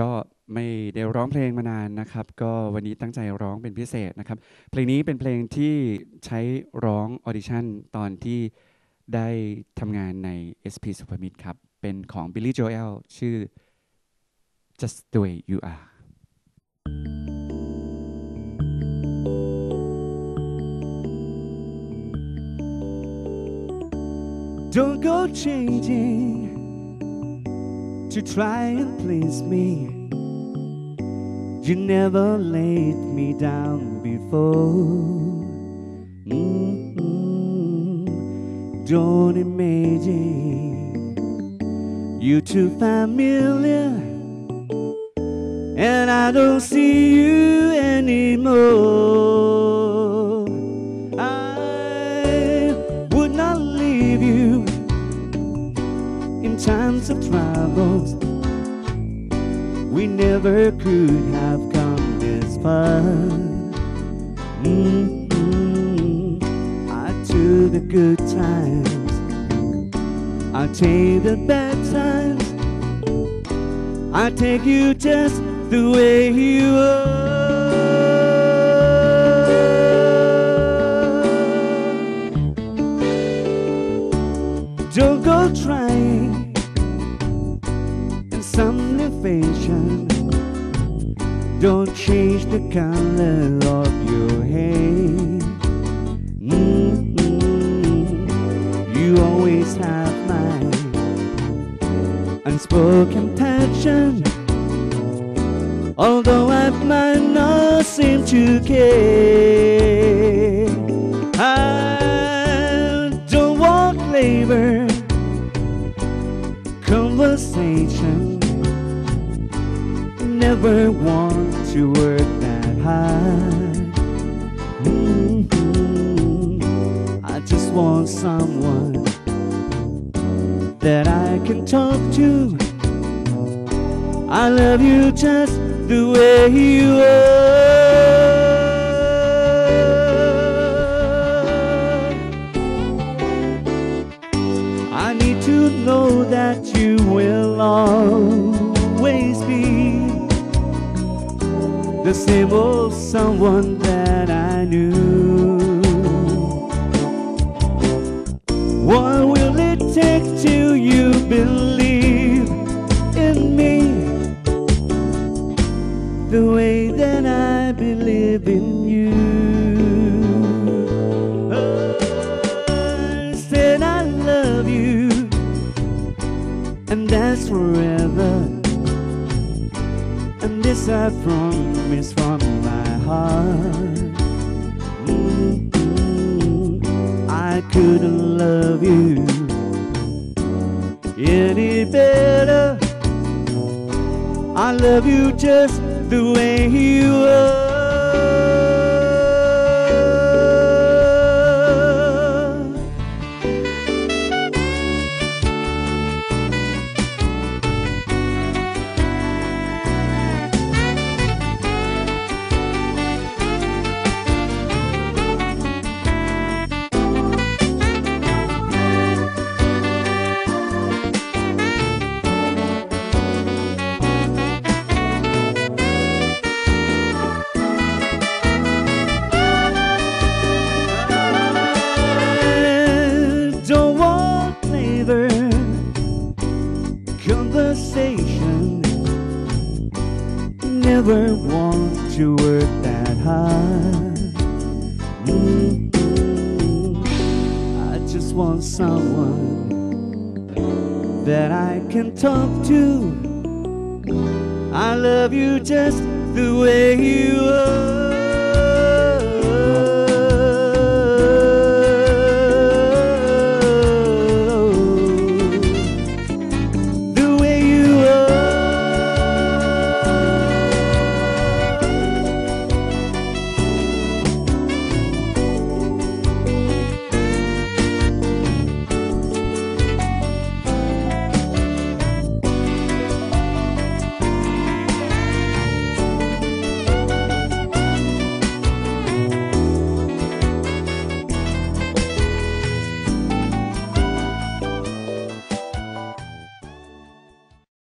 ก็ไม่ได้ร้องเพลงมานานนะครับ ก็วันนี้ตั้งใจร้องเป็นพิเศษนะครับ เพลงนี้เป็นเพลงที่ใช้ร้องออดิชั่นตอนที่ได้ทำงานใน SP Super m i t ครับ เป็นของ Billy Joel ชื่อ Just the way you are Don't go changing to try and please me. You never laid me down before. Mm-mm. Don't imagine you too familiar, and I don't see you anymore. Times of troubles. We never could have come this far. Mm-mm. I took the good times. I take the bad times. I take you just the way you are. Don't go trying fashion. Don't change the color of your hair. Mm-mm. You always have my unspoken passion. Although I might not seem to care, I don't want labor conversation. Never want to work that hard. Mhm. I just want someone that I can talk to. I love you just the way you are. The same old someone that I knew. What will it take till you believe in me the way that I believe in you? I said I love you, and that's forever. And this I promise from my heart. Mm-mm. I couldn't love you any better. I love you just the way you are. To work that hard. I just want someone that I can talk to. I love you just the way you are.